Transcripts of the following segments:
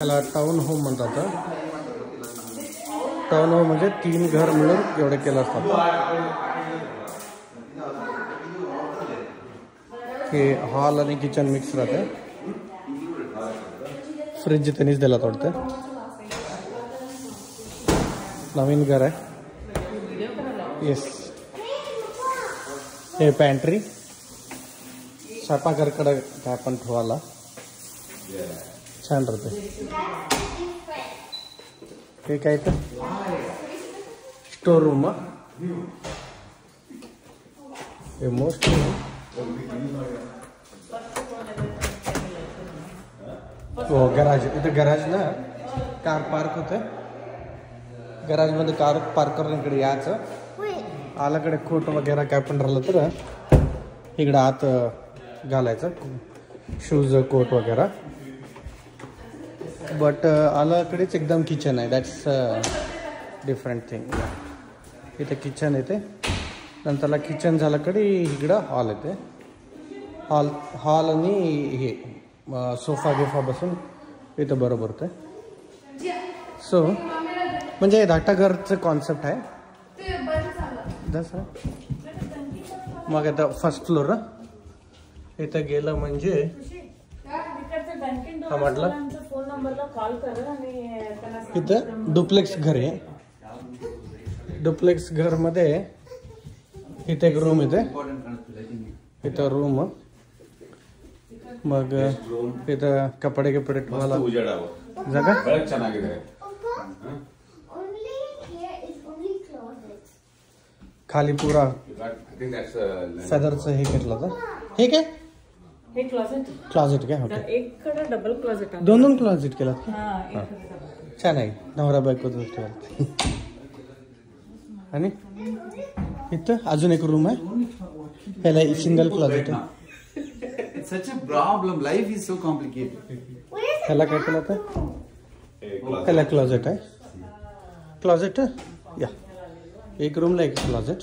त्याला town home म्हणतात town home म्हणजे तीन घर मिळून एवढे केलं असतात. हे हॉल आणि किचन मिक्स राहते. फ्रीज त्यांनीच दिला वाटतं. नवीन घर आहे. येस हे पॅन्ट्री स्वयंपाकघरकडे काय पण ठेवायला. छान राहते हे काय तर? स्टोर रूम हे? मोस्ट हो गॅराज इथं गॅराज ना? कार पार्क होते. गॅराजमध्ये कार पार्क करून इकडे यायचं. आलाकडे खोट वगैरे काय पण राहिलं तर इकडं आत घालायचं. शूज कोट वगैरे. बट आलाकडेच एकदम किचन आहे दॅट्स डिफरंट थिंग इथे किचन येते नंतरला किचन झाल्याकडे इकडं हॉल येते हॉल हॉल आणि हे सोफा गिफा बसून इथं बरोबर ते सो म्हणजे धाटा घरचं कॉन्सेप्ट आहे दसरा मग आता फर्स्ट फ्लोर इथं गेलं म्हणजे हा म्हटलं इथं डुप्लेक्स घर आहे. डुप्लेक्स घरमध्ये इथे एक रूम येते. इथं रूम मग इथं कपडे कपडे ठेवायला जगा? खाली पुरा सदरचं हे घेतलं तर ठीक आहे? हे क्लोजेट क्लॉजेट काय ओके एक कडे डबल क्लोजेट आहे. दोन दोन क्लॉजेट केलं हा एक कडे double. छान आहे. नवरा बायको आणि? इथं अजून एक रूम आहे. ह्याला सिंगल क्लॉजेट आहे. Such a problem. Life is so complicated. ह्याला काय केलं होतं ह्याला क्लॉजेट आहे. क्लॉजेट या. एक रूमला एक क्लॉजेट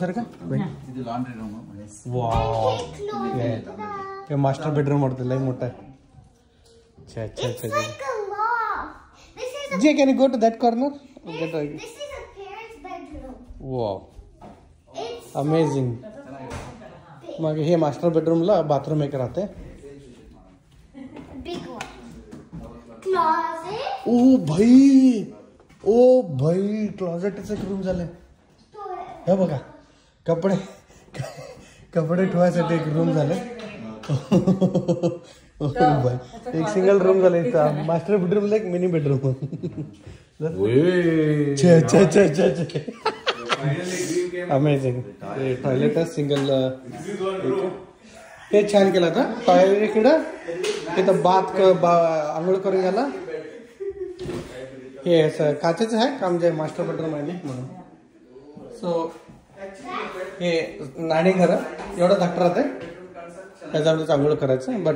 सर का ಇದು ಲಾಂಡ್ರಿ ರೂಮ್ वाव Closet. हे मास्टर बेडरूम वाटतं लय मोठा आहे अच्छा अच्छा It's अच्छा like a loft. This is a जे can go to that corner gate this is a parent's bedroom. Wow It's amazing मग हे मास्टर बेडरूमला बाथरूम एक राहते big one. Closet. ओ भाई ओ भाई क्लॉजेटच एक रूम झालंय Storage. हे बघा कपडे कपडे ठेवायसाठी एक रूम झाले. एक सिंगल रूम झालं इथं. मास्टर बेडरूमला एक mini bedroom amazing toilet single हे छान केलं आता. टॉयलेट इकडं. इथं बाथ क बा आंघोळ करून गेला हे असं काचेचं आहे काम जे मास्टर बेडरूम आहे म्हणून? सो हे नाणे घरा एवढं धाकट राहते त्याच्यावरच आंघोळ करायचं बट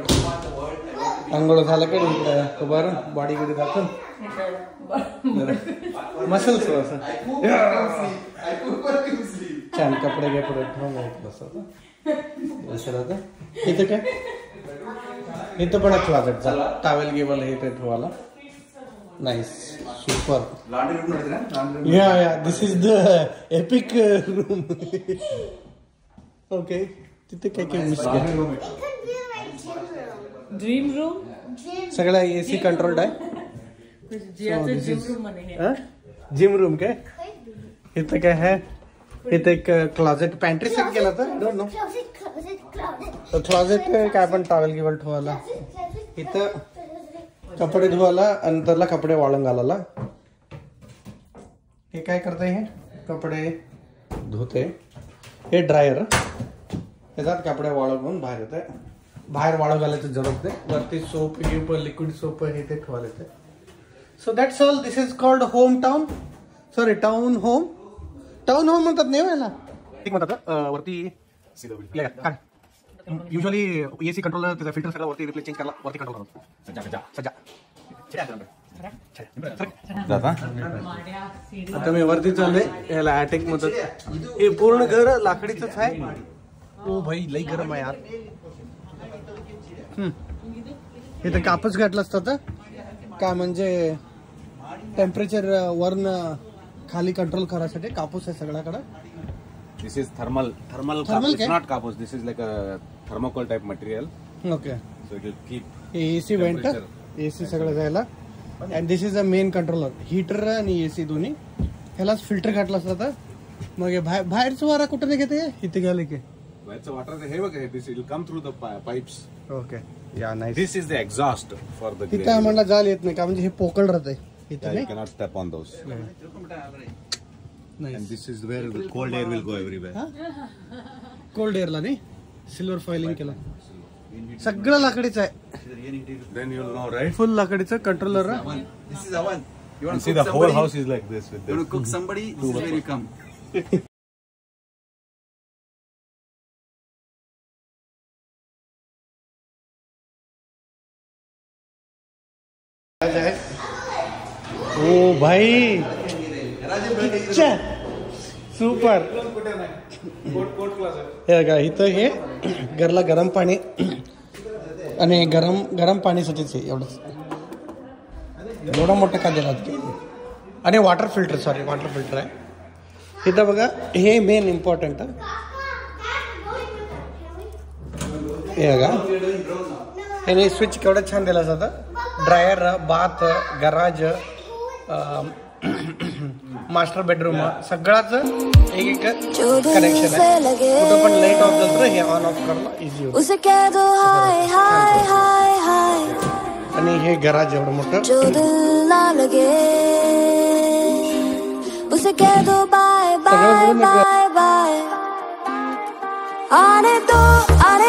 आंघोळ झालं की बरं बॉडी गिडी दाखवून. मसल्स असं. छान कपडे कपडे ठेवून घ्यायचं इथं काय? इथं पण क्लासेट झाला टावेल गिवल हे ते ठेवायला. Nice super yeah yeah this is the epic room okay epic तिथे काय काय मिस केलं ड्रीम रूम सगळा एसी कंट्रोल्ड आहे जिम रूम काय इथे काय आहे इथे एक क्लॉजेट पॅन्ट्री सेट केला तर डोंट नो क्लॉजेट काय पण टॉवेल गिवल ठेवायला इथं कपडे धुवायला अंतरला कपडे वाळून घालायला. हे काय करते हे? कपडे धुते. हे ड्रायर ह्याच्यात कपडे वाळवून बाहेर येते बाहेर वाळू घालायची जरूरत नाही वरती सोप गिप लिक्विड सोप हे ते ठेवायला येते so that's all this is called home town sorry town home town home म्हणतात नाही व्हायला एक म्हणतात वरती काय युजली एसी कंट्रोलर त्याचा फिल्टर सगळं वरती रिप्लेस चेंज करायला वरती कंट्रोल करतो सज्जा सज्जा. सज्जा. आता मी वरती चाललोय. ह्याला अटॅक म्हणतात हे पूर्ण घर लाकडीच आहे. ओ भाई लई गरम आहे यार. हम्म. इथं कापच घातलं असतं का म्हणजे टेम्परेचर वरन खाली कंट्रोल करायसाठी कापूस आहे सगळ्याकडे. This is thermal thermal, Thermal. क्या? It's not kapus. This is like a thermocol type material. Okay So it will keep. हे एसी वेंट एसी सगळं जायला and this is a main controller heater आणि AC दोन्ही ह्यालाच filter घातलं असतं आता. मग हे बाहेर बाहेरचं वारा कुठं नाही घेते इथे गेले की? Hey, okay, this it will come through the pi- pipes. Okay या नाही This is the exhaust for the. तिथं grill. आम्हाला जाल येत नाही का म्हणजे हे पोकळ राहते इथं Yeah, you नाही cannot नाही And this is where the cold air will go everywhere. Huh? Cold एअरला नाही सिल्वर फॉइलिंग केलं सगळं लाकडीचं आहे Then you'll know, right? Full लाकडीचं controller This is Avan. You want And to see cook the whole somebody? house is like this with You want this. to cook somebody? This is where you come. ओ भाई super. हे का इथं हे घरला गरम पाणी आणि गरम गरम पाणीसाठीच आहे एवढंच. एवढा मोठं का देणार आणि water filter sorry water filter आहे. इथं बघा हे मेन इम्पॉर्टंट हे बघा. हे स्विच केवढं छान दिलं जातं? Dryer bath garage master bedroom सगळाच एक एक कनेक्शन आहे कुठं पण लाइट ऑफ झालं तर हे ऑन ऑफ करणं इझी होतं उसे कह दो हाय हाय हाय हाय आणि हे गराज एवढं मोठं जो दिल ना लगे उसे कह दो बाय बाय सगळं मिळून एक- बाय बाय आने दो आने दो